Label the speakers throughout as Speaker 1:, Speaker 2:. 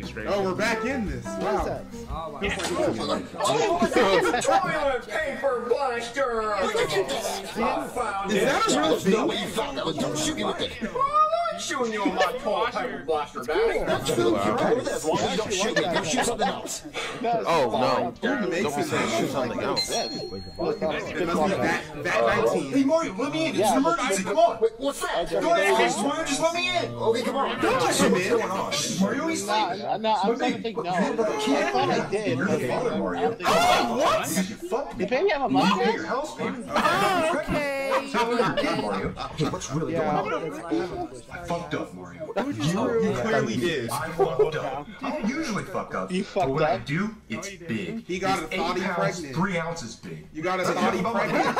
Speaker 1: About to.
Speaker 2: Oh, we're back in this. Wow.
Speaker 3: that?
Speaker 4: Oh,
Speaker 5: Oh, it's a toilet paper blaster! I found
Speaker 2: Is
Speaker 5: it!
Speaker 2: that a real
Speaker 6: No
Speaker 2: thing?
Speaker 6: way you found that one. Don't shoot me with it.
Speaker 5: I'm showing you my toilet paper blaster back.
Speaker 6: That's true. You're cool with it as long as you don't shoot me. Go oh, shoot something else.
Speaker 1: Oh no!
Speaker 2: Who makes
Speaker 1: Don't be
Speaker 2: it
Speaker 1: saying
Speaker 2: sound
Speaker 1: shoot something else.
Speaker 2: It must be Vat, Vat 19.
Speaker 5: Mario, let me in.
Speaker 3: Yeah,
Speaker 5: an emergency. Come on.
Speaker 6: Wait, what's that?
Speaker 5: Go ahead, Mario. Just let me in.
Speaker 6: Okay, come on.
Speaker 2: Don't push him in.
Speaker 5: Mario, he's
Speaker 3: Nah,
Speaker 5: sleeping.
Speaker 3: nah, nah, I'm starting to think no. I thought I did. but I don't think so.
Speaker 5: What? You fucked me.
Speaker 3: Did baby have a
Speaker 5: You pay
Speaker 3: mustache?
Speaker 5: your house payment.
Speaker 7: Oh, okay.
Speaker 5: Mario.
Speaker 6: Hey, what's really
Speaker 3: Yeah.
Speaker 6: going on?
Speaker 5: I fucked up, Mario.
Speaker 2: You, you clearly did.
Speaker 5: I fucked up. I don't usually fuck up.
Speaker 3: You
Speaker 5: but
Speaker 3: fucked
Speaker 5: when I do, it's big.
Speaker 2: He got
Speaker 5: It's
Speaker 2: a thought he pregnant.
Speaker 5: three ounces big.
Speaker 2: You got a thought he pregnant.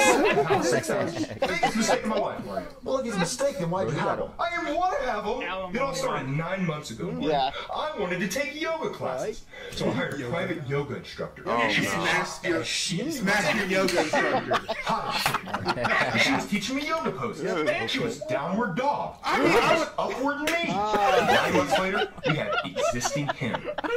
Speaker 5: Seven pounds, six ounces. Biggest mistake of my life, Mario.
Speaker 6: Well, if he's a mistake, then why'd you have him?
Speaker 5: I didn't want to have them. It all started nine months ago. Mario.
Speaker 3: Yeah.
Speaker 5: I wanted to take yoga classes, so I hired a private yoga instructor.
Speaker 1: Oh,
Speaker 5: she
Speaker 1: no.
Speaker 2: Smashed your,
Speaker 5: She
Speaker 2: smashed your yoga instructor.
Speaker 5: hot shit, Mario. She was teaching me yoga poses. And she was downward dog.
Speaker 2: I mean, I
Speaker 5: was upward knee. Nine months later, we had existing him.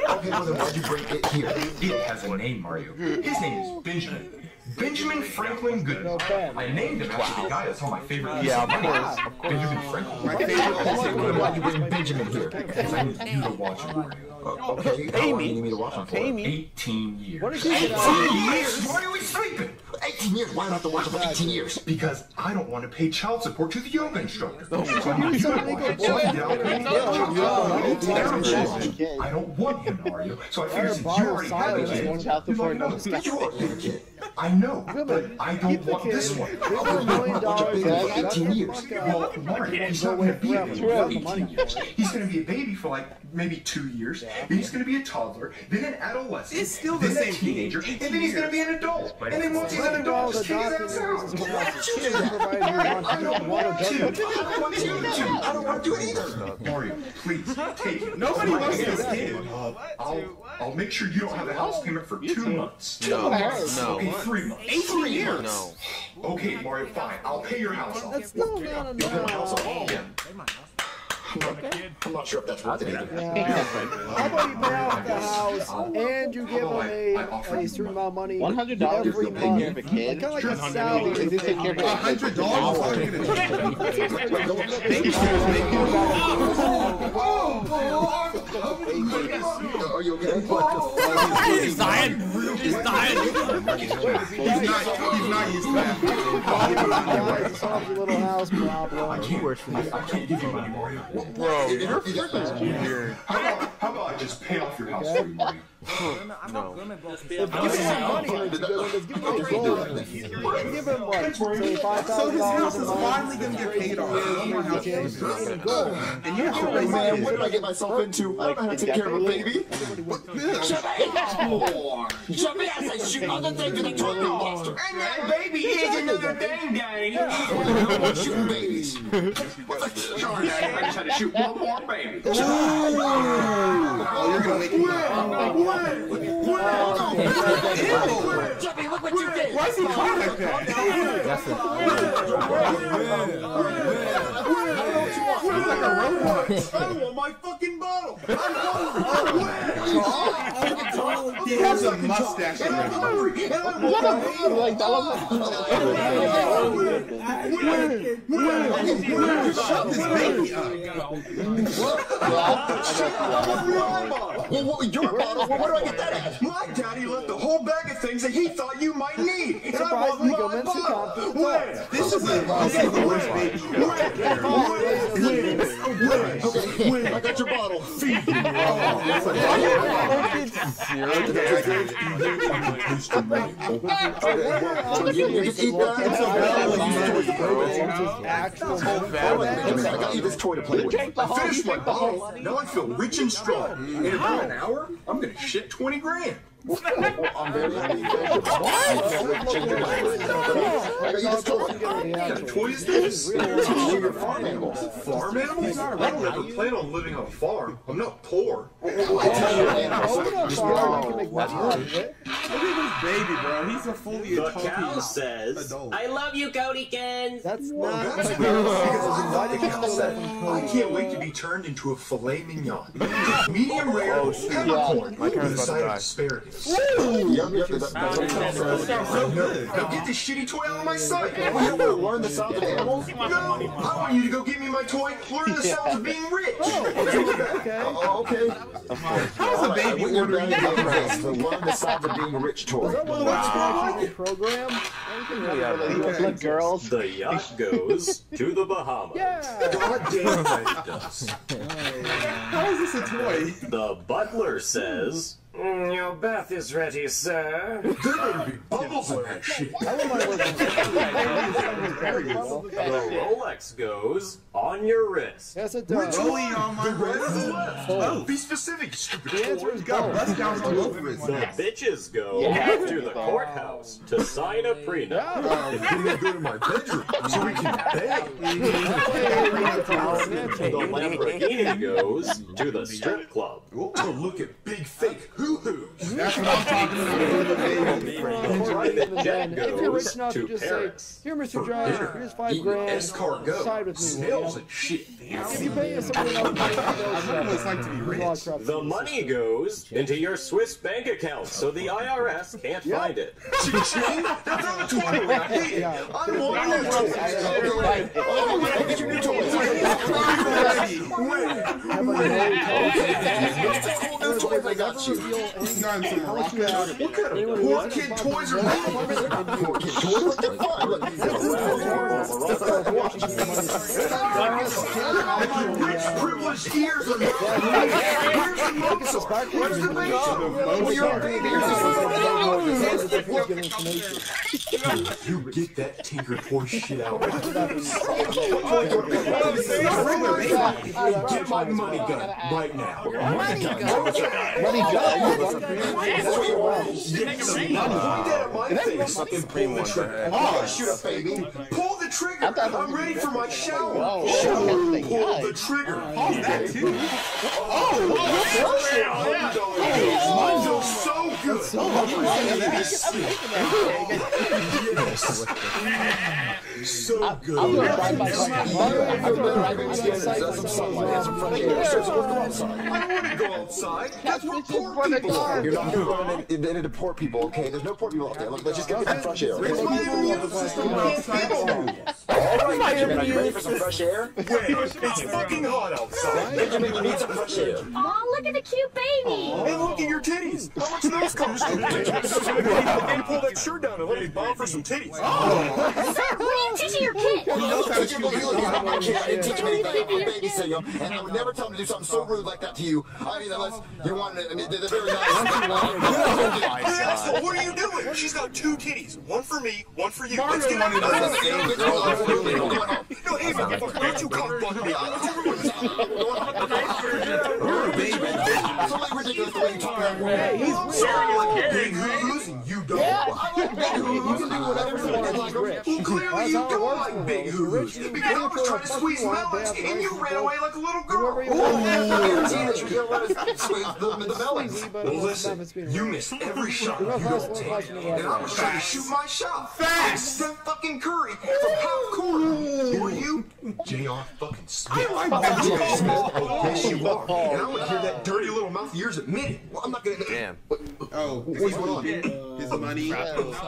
Speaker 6: Okay, well then why'd you bring it here?
Speaker 5: It has a name, Mario. His name is Benjamin. Benjamin Franklin Goodman. I named him after the guy that's on my favorite
Speaker 1: Yeah, of course, of course.
Speaker 5: Benjamin Franklin.
Speaker 2: My favorite
Speaker 6: Okay, well why'd you bring Benjamin here?
Speaker 5: Because I need you to watch him, Mario.
Speaker 6: Uh, okay, how long do you need me to watch him for?
Speaker 3: Pay me.
Speaker 5: 18 years.
Speaker 3: What is he gonna
Speaker 5: 18 years? Why are we sleeping?
Speaker 6: 18 years? Why do I have to watch him for 18 years?
Speaker 5: Because I don't want to pay child support to the yoga instructor.
Speaker 3: Oh,
Speaker 5: So I you to watch him. So I can get out
Speaker 3: Yeah.
Speaker 5: I don't want him, Mario. So I figured since you already have a
Speaker 3: silence
Speaker 5: kid,
Speaker 3: won't have to
Speaker 5: you
Speaker 3: for
Speaker 5: might know.
Speaker 3: another
Speaker 6: But you already have a kid.
Speaker 5: I know, but I don't want this one.
Speaker 3: This is a million dollars.
Speaker 6: For 18 years.
Speaker 5: Well, Mario, he's not going to be a baby for 18 years. He's going to be a baby for like maybe two years. Then he's going to be a toddler, then an adolescent,
Speaker 2: It's still the
Speaker 5: then
Speaker 2: same
Speaker 5: a teenager, and then he's going to be an adult. And then once he's an adult,
Speaker 3: with
Speaker 5: just take his
Speaker 3: adopting
Speaker 5: ass
Speaker 3: the
Speaker 5: out.
Speaker 3: reasons why kids provided you
Speaker 5: I don't want
Speaker 3: want
Speaker 5: to.
Speaker 3: to
Speaker 5: I don't want you to.
Speaker 6: I don't want to do it either.
Speaker 5: Mario, please take it.
Speaker 2: Nobody
Speaker 5: Right
Speaker 2: wants
Speaker 5: here.
Speaker 2: this kid.
Speaker 5: I'll, I'll make sure you don't have a house payment for two months.
Speaker 1: No,
Speaker 3: No.
Speaker 5: Okay, three months.
Speaker 2: Three years.
Speaker 1: no.
Speaker 5: Okay, Mario, fine. I'll pay your house off.
Speaker 3: That's still not
Speaker 6: You'll pay my house
Speaker 3: enough.
Speaker 6: off? Yeah. I'm not sure if that's worth it either.
Speaker 3: Yeah. How about you pay off the house and you give them a, a certain amount of money
Speaker 4: One hundred dollars
Speaker 3: every
Speaker 4: to take care
Speaker 3: month?
Speaker 4: of a kid.
Speaker 3: Kind of like a salary.
Speaker 4: They take care of
Speaker 2: A hundred dollars? Look at it.
Speaker 6: Are you okay?
Speaker 7: He's dying. He's dying.
Speaker 2: He's not, he's not used to that.
Speaker 3: Guys, solve your little house problem.
Speaker 5: I can't, I, I can't give you money, Mario.
Speaker 1: Bro,
Speaker 6: You're
Speaker 1: you're
Speaker 6: freaking
Speaker 1: weird.
Speaker 5: How about, how about I just pay off your house for you, Mario?
Speaker 1: No.
Speaker 3: Give him some money. Or give give him a. Give him what?
Speaker 2: So his house is finally gonna get paid off. No more house. payments. And you have to
Speaker 6: Oh
Speaker 2: raise
Speaker 6: man, what did I get myself into? I don't know how to take care of a baby. Jump in, I say shoot other things in the toilet. Monster.
Speaker 5: And that baby is another thing, Daddy.
Speaker 6: I'm shooting babies.
Speaker 5: Sorry, Daddy, I just had to shoot one more baby.
Speaker 2: Oh, you're gonna wake me up.
Speaker 6: Jumpy, look what you did.
Speaker 2: Why is he crying like that? He's like a robot.
Speaker 5: I want my fucking
Speaker 2: He has a mustache already.
Speaker 3: Like that
Speaker 2: Shut this baby up.
Speaker 6: What, your bottle? Where do I get that at?
Speaker 5: My daddy left a whole bag of things that he thought you might need. And I
Speaker 3: Surprisingly,
Speaker 5: my bottle. Where?
Speaker 2: This is the, this is the worst baby.
Speaker 6: Okay, I got your bottle. Got you this toy to play with.
Speaker 5: I finished my bottle. Now I feel rich and strong. In about an hour, I'm gonna shit 20 grand.
Speaker 6: I'm very happy. I can't wait to change your mind. I got you this toy.
Speaker 3: What
Speaker 5: kind of toy is this?
Speaker 6: Teach you farm animals.
Speaker 5: Farm animals? I don't ever plan on living on a farm. I'm not poor.
Speaker 6: I tell your animals.
Speaker 3: Open up farm, you can make money out of it.
Speaker 2: Look at this baby, bro. He's a fully
Speaker 8: The cow says,
Speaker 2: adult.
Speaker 8: I love you, Codykins.
Speaker 3: That's not
Speaker 5: That's
Speaker 3: what
Speaker 5: good.
Speaker 3: Why did you
Speaker 5: Cal
Speaker 3: steal that
Speaker 5: said, I can't wait to be turned into a filet mignon. Medium rare
Speaker 2: Oh,
Speaker 5: peppercorn with a
Speaker 2: car's about to
Speaker 5: side of
Speaker 2: die.
Speaker 5: Asparagus.
Speaker 6: Yep, yep, that- that's what it
Speaker 2: That so good.
Speaker 5: Now get this shitty toy out of my sight.
Speaker 6: You don't want to learn the sound of animals?
Speaker 5: No, I want you to go give me my toy. Learn the sounds of being rich.
Speaker 3: Oh, okay.
Speaker 6: Oh, okay.
Speaker 2: How's a baby
Speaker 6: When
Speaker 2: ordering that?
Speaker 6: to learn the sound of being a rich toy.
Speaker 3: Is that one of those program?
Speaker 2: Yeah,
Speaker 3: Anything
Speaker 2: man.
Speaker 3: with girls?
Speaker 8: The yacht goes to the Bahamas.
Speaker 3: Yeah.
Speaker 5: God damn right it does.
Speaker 2: How is this a toy?
Speaker 8: The butler says, "Mm, Your bath is ready, sir.
Speaker 5: There better be bubbles in that shit.
Speaker 3: I wouldn't mind working very well.
Speaker 8: The Rolex goes on your wrist.
Speaker 3: Yes, it does.
Speaker 2: Rolling on my
Speaker 5: The right or the
Speaker 2: wrist.
Speaker 3: Oh.
Speaker 5: Be specific, stupid
Speaker 3: The answer is
Speaker 2: Got
Speaker 3: both.
Speaker 2: bust downs all over his
Speaker 8: The bitches go to the courthouse to sign a prenup.
Speaker 3: Yeah.
Speaker 5: I'm gonna go to my bedroom so we can bang.
Speaker 8: The Lamborghini goes to the strip club.
Speaker 5: Oh, to look at big fake hoo-hoos.
Speaker 2: That's what I'm talking about.
Speaker 8: Private jet
Speaker 3: If you're rich
Speaker 8: goes
Speaker 3: enough to
Speaker 8: to
Speaker 3: just say,
Speaker 8: Paris.
Speaker 3: here, Mr. Driver, here's five
Speaker 5: Eating
Speaker 3: grand.
Speaker 5: escargot,
Speaker 3: Side with me,
Speaker 5: snails and shit.
Speaker 3: If you pay somebody else,
Speaker 2: I wonder what it's like to be rich.
Speaker 8: The money goes into your Swiss bank account so the IRS can't find it.
Speaker 5: Cha-ching! That's not the toy I hate.
Speaker 3: Yeah.
Speaker 5: I want a new toy.
Speaker 6: Okay, oh, go get your new toy. Cool new toys I got you.
Speaker 2: He's gotten some Morocco out of
Speaker 5: What kind of poor kid toys are these?
Speaker 6: Poor kid toys, look, they're
Speaker 5: Rich privileged ears are. Where's the Mozart? Where's the Beethoven?
Speaker 6: Well, you're
Speaker 5: You get that Tinker Toy shit out. Get my money gun right now.
Speaker 3: Money gun.
Speaker 6: That's what you want.
Speaker 5: Point that at my face and pull the trigger.
Speaker 6: Oh, shoot up, baby.
Speaker 5: Pull the trigger. I'm ready for my shower. Pull the trigger.
Speaker 2: Oh, that too.
Speaker 5: Oh, oh, Mine feels so good. Yes. So good.
Speaker 6: I feel better. I can stand it. That's some sunlight. That's some fresh air. So, so let's go outside.
Speaker 5: I want to go outside. That's where poor people are.
Speaker 6: You're not going to run into, into poor people, okay? There's no poor people out there. Let's just get some fresh air. Okay?
Speaker 5: My immune system can't handle me.
Speaker 6: All right, Benjamin, are you ready for some fresh air?
Speaker 5: Wait, it's fucking hot outside.
Speaker 6: Benjamin, you need some fresh air.
Speaker 9: Mom, look at the cute baby.
Speaker 5: Hey, look at your titties. How much do those cost? Pull that shirt down and let me bomb for some titties.
Speaker 9: Sir, what are you your kid?
Speaker 6: He knows I can't- teach him anything. I'm and I would never tell him to do something so rude like that to you. I mean, unless you wanted to, I mean, they're very nice.
Speaker 5: Asshole, what are you doing? She's got two titties. One for me, one for you. Let's get out of here. No, hey, man, don't you
Speaker 2: a baby.
Speaker 6: So the way you talk about
Speaker 5: sorry, like big hoo-hoos you don't.
Speaker 6: I like big hoo-hoos. You can do whatever you want. Like,
Speaker 5: Well, clearly you don't like big hoo-hoos. Because I was trying to squeeze melons and you ran away like a little girl.
Speaker 6: the melons.
Speaker 5: Well, listen, you missed every shot you don't take. And I was trying to shoot my shot. Fast! Steph fucking Curry from half court. Who you? J.R. fucking Smith. I like J.R. Smith. Yes, you are. And I want to hear that dirty little mouth of yours. Well, I'm not going to.
Speaker 2: Damn.
Speaker 5: Oh,
Speaker 6: What's going on?
Speaker 2: His money.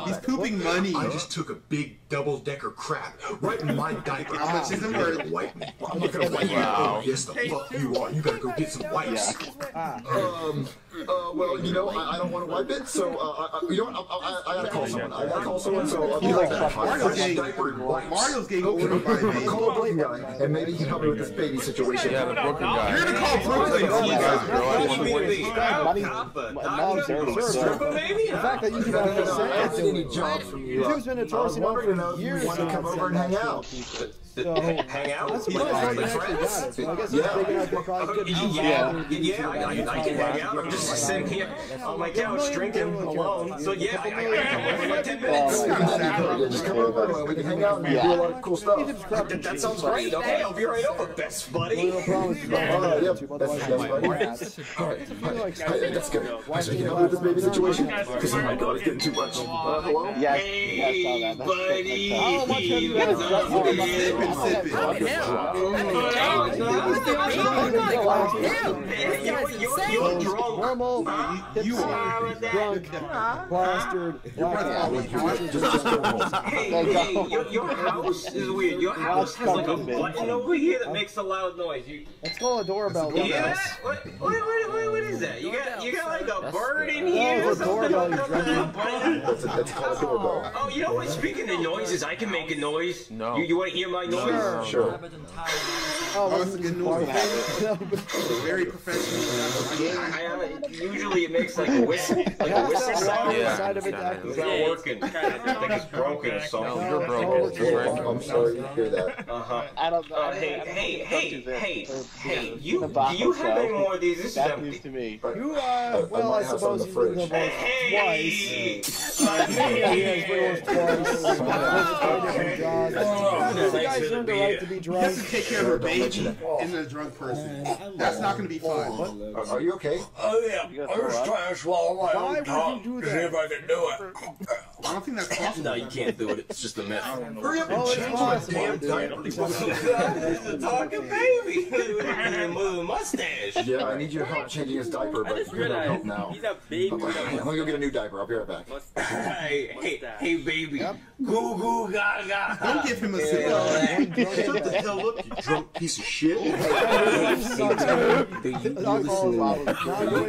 Speaker 2: He's pooping money.
Speaker 5: I just took a big double-decker crap right in my diaper.
Speaker 2: How much is it worth?
Speaker 5: Wipe me. I'm not gonna wipe you. Oh, yes, the fuck you are. You gotta go get some wipes.
Speaker 6: Um, uh, well, you know, I, I don't want to wipe it, so, uh, I, I- you know what, I, I, I gotta call someone. I gotta call someone, so, uh, be like that.
Speaker 2: Mario's
Speaker 5: Fresh
Speaker 2: getting,
Speaker 5: diaper.
Speaker 2: Mario's getting ordered by
Speaker 6: I'll
Speaker 2: me.
Speaker 6: call a broken guy, and maybe he can help me with this baby situation.
Speaker 1: Yeah, the broken guy.
Speaker 2: You're gonna call Brooklyn.
Speaker 1: Oh, you guys, bro. I want to win.
Speaker 3: Money, mom's sir. The fact that you can have
Speaker 6: don't
Speaker 3: a
Speaker 6: need any
Speaker 3: say
Speaker 6: from you.
Speaker 3: YouTube's been
Speaker 6: I was
Speaker 3: notorious enough for
Speaker 6: if you
Speaker 3: years
Speaker 6: want to come over and hang out.
Speaker 3: So,
Speaker 8: Hang out?
Speaker 3: I'm surprised how you actually got it. So I guess
Speaker 5: Yeah.
Speaker 3: it's big enough you probably oh, could
Speaker 8: Yeah, yeah, I, can hang out. I'm just sitting here on my couch drinking alone. So yeah, I can wait for like 10 minutes.
Speaker 6: Yeah, just come over and we can hang out and do a lot of cool stuff.
Speaker 8: That, that sounds great. Okay, I'll be right over, best buddy.
Speaker 3: No promise.
Speaker 6: All right, yep, that's that's buddy. All right, hey, that's good. So you know this baby situation? Because oh my god, it's getting too much. Uh, hello?
Speaker 10: Yes,
Speaker 8: Hey,
Speaker 10: yes,
Speaker 8: buddy.
Speaker 3: How much have you guys
Speaker 8: What's up? You're, drunk.
Speaker 3: Normal,
Speaker 2: You are.
Speaker 3: drunk, plastered, blacked
Speaker 6: Just, just go home.
Speaker 8: Hey, hey, your, your house is weird. Your house has like a button over here that makes a loud noise. You,
Speaker 3: Let's call a doorbell.
Speaker 8: you hear? What, what, what, what, what is that? You got, you got like a bird in here or
Speaker 3: it's a
Speaker 8: something?
Speaker 3: doorbell, you
Speaker 8: hooked up to the button?
Speaker 6: That's, a, that's called a doorbell.
Speaker 8: Oh, you know what? Speaking of noises, I can make a noise.
Speaker 1: No.
Speaker 8: You, you want to hear my noise?
Speaker 6: Sure.
Speaker 3: Oh,
Speaker 2: Oh,
Speaker 3: this oh,
Speaker 2: it's
Speaker 3: is
Speaker 2: a good noise. Very professional.
Speaker 8: I, I, usually it makes like a whistle, like a whistle sound.
Speaker 1: Yeah.
Speaker 3: side of it
Speaker 1: Yeah.
Speaker 8: It's not working. I think it's broken or
Speaker 1: No,
Speaker 8: something.
Speaker 1: you're broken. You're
Speaker 6: Oh, I'm,
Speaker 1: broken.
Speaker 6: I'm sorry to hear that.
Speaker 8: Uh huh.
Speaker 10: I don't know.
Speaker 8: Uh, hey, hey, hey, hey, hey, you,
Speaker 10: The
Speaker 8: do
Speaker 10: Baco
Speaker 8: you have any more of these? This is
Speaker 10: That's news
Speaker 8: empty.
Speaker 10: to me.
Speaker 3: You, uh, well, I
Speaker 6: might have some in
Speaker 3: suppose
Speaker 6: the
Speaker 3: you
Speaker 6: fridge.
Speaker 3: did them
Speaker 8: Hey,
Speaker 3: both twice. Yeah, he's been almost twice. Different jobs. The guys earned the right to be
Speaker 2: He
Speaker 3: drunk.
Speaker 2: has to take care of her baby and a drunk person. That's not going to be fun.
Speaker 6: Are, are you okay?
Speaker 11: Oh yeah,
Speaker 10: You
Speaker 11: I
Speaker 10: gotta
Speaker 11: was
Speaker 10: throw
Speaker 11: trying to swallow my
Speaker 3: Why
Speaker 11: own
Speaker 3: would
Speaker 11: tongue
Speaker 3: you do
Speaker 11: to see
Speaker 3: that?
Speaker 11: if I could do it.
Speaker 2: I don't think that's possible.
Speaker 8: No, you can't do it. It's just a myth.
Speaker 5: Hurry up and
Speaker 3: Oh,
Speaker 5: change my damn
Speaker 3: dude.
Speaker 5: diaper.
Speaker 8: It's a talking baby with a mustache.
Speaker 6: Yeah, I need your help changing his diaper, but you don't help now.
Speaker 10: He's a baby.
Speaker 6: Let me go get a new diaper. I'll be right back.
Speaker 8: Hey, hey, hey, baby. Goo goo gaga.
Speaker 2: Don't give him a cigar.
Speaker 5: Shut the hell up, you drunk piece of shit.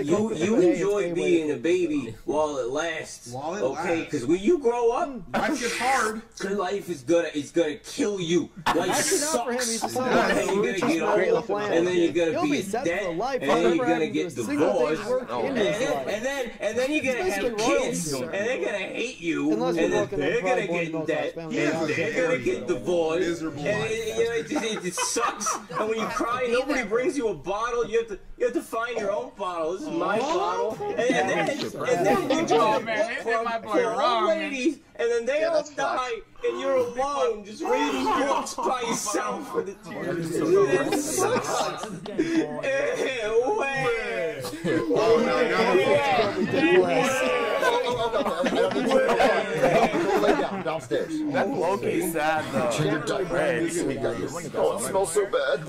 Speaker 8: You you enjoy being a baby while it lasts,
Speaker 2: While it
Speaker 8: okay? Because when you grow up, hmm.
Speaker 2: Life gets hard.
Speaker 8: life is gonna it's gonna kill you. Life
Speaker 3: Actually, not for him. He's
Speaker 8: sucks. And then you're gonna get old, and then you're gonna be
Speaker 3: be
Speaker 8: in debt, and then you're gonna get
Speaker 3: to do a single day's
Speaker 8: divorced, and then and then and then you're gonna have kids, and they're gonna hate you, and then they're gonna get in
Speaker 3: of the most
Speaker 8: debt, and they're gonna get divorced, and it, you know, it, just, sucks. And when you cry, nobody brings you a bottle. You have to you have to find your own bottle. This is my bottle, and, and then and then you oh, just
Speaker 7: man, they did my boy wrong, man.
Speaker 8: Ladies, and then they all
Speaker 6: that's
Speaker 8: die, and you're alone, just reading books by yourself with the tears. It sucks. Eh, wait.
Speaker 2: Oh, no, no.
Speaker 6: Go lay down downstairs.
Speaker 1: That's low-key sad though.
Speaker 6: Change your diaper. Oh, it smells so bad.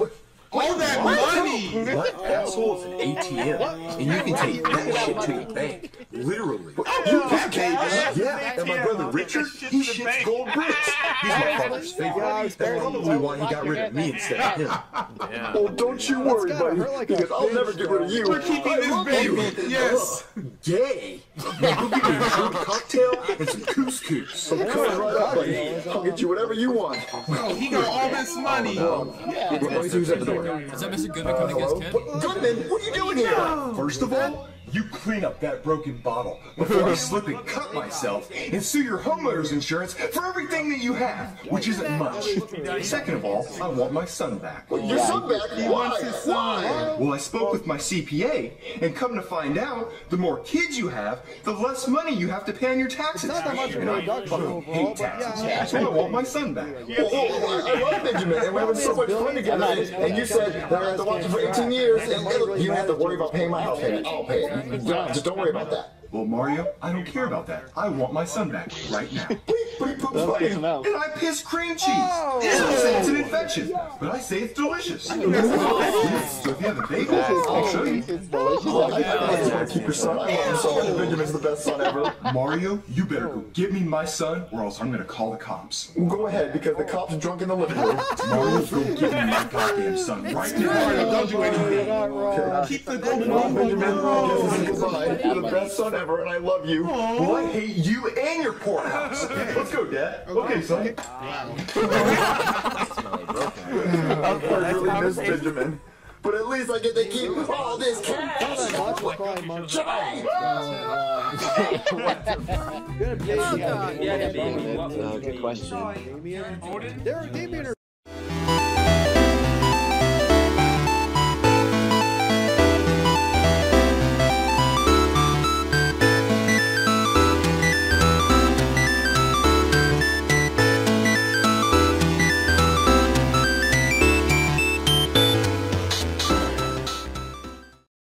Speaker 6: What?
Speaker 2: All that money!
Speaker 5: That asshole is an ATM, and you can take that shit to the bank. Literally.
Speaker 6: You got cash?
Speaker 5: Yeah, and my brother Richard, he shits gold bricks. He's my father's favorite. That's probably why he got rid of me instead of him.
Speaker 6: Oh, don't you worry, buddy,
Speaker 3: hurt like a
Speaker 6: because I'll never get rid of you.
Speaker 2: We're keeping this baby. Yes.
Speaker 5: Gay. Now go get me a cocktail and some couscous.
Speaker 6: I'm right up, buddy. I'll get you whatever you want.
Speaker 2: Oh, he got all this oh, money.
Speaker 6: Let me see who's at the door.
Speaker 7: Is that Mr. Goodman coming to get his kid?
Speaker 6: Goodman, what are you doing here?
Speaker 5: First of all, you clean up that broken bottle before I slip and cut myself and sue your homeowner's insurance for everything that you have, which isn't much. Second of all, I want my son back.
Speaker 6: Your son back?
Speaker 2: He
Speaker 6: Why?
Speaker 2: wants his son.
Speaker 5: Well, I spoke with my CPA, and come to find out, the more kids you have, the less money you have to pay on your taxes.
Speaker 3: Not that much of
Speaker 5: And
Speaker 3: a
Speaker 5: I
Speaker 3: reduction overall,
Speaker 5: hate
Speaker 3: but yeah.
Speaker 5: taxes, so I want my son back.
Speaker 6: Oh, oh, oh, I love Benjamin, and we're having so much fun together. And, and you said that I have to watch you for 18 years, and you don't have to worry about paying my house payment. I'll pay it. Don't worry about that.
Speaker 5: Well, Mario, I don't care about that. I want my son back right now.
Speaker 6: But he poops
Speaker 10: That's
Speaker 6: funny.
Speaker 10: good to know.
Speaker 5: And I piss cream cheese. Some say it's an infection, but I say it's delicious. So if you have a baby, I'll show you.
Speaker 10: It's delicious.
Speaker 6: I just want to keep your son. I love him so. Benjamin's the best son ever.
Speaker 5: Mario, you better go get me my son, or else I'm gonna call the cops.
Speaker 6: Go ahead, because the cop's are drunk in the living room.
Speaker 5: Mario, go get me my goddamn son right now.
Speaker 2: Mario, don't do anything.
Speaker 3: Not wrong.
Speaker 2: Keep the gold
Speaker 6: Well. Benjamin, goodbye. You're the best son ever, and I love you.
Speaker 5: Well, I hate you and your poor house. Let's go, Dad. Okay, son.
Speaker 6: I really miss Benjamin. But at least I get to keep all this cash.
Speaker 3: that much, but probably months.
Speaker 6: Jimmy!
Speaker 3: Good baby.
Speaker 10: Yeah, baby. What was
Speaker 3: Good question. Damien. There, Damien or